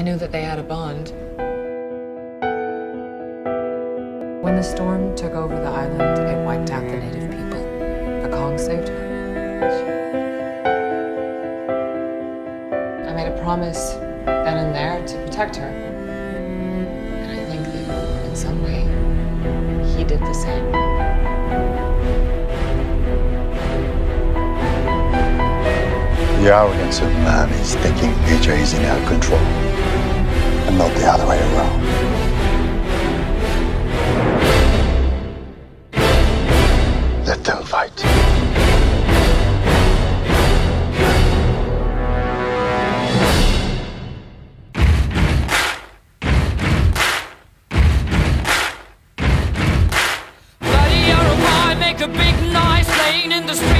I knew that they had a bond. When the storm took over the island, it wiped out the native people. But Kong saved her. I made a promise then and there to protect her. And I think that in some way, he did the same. The arrogance of man is thinking nature is in our control, and not the other way around. Let them fight. Buddy, you're a boy, make a big noise, playing in the street,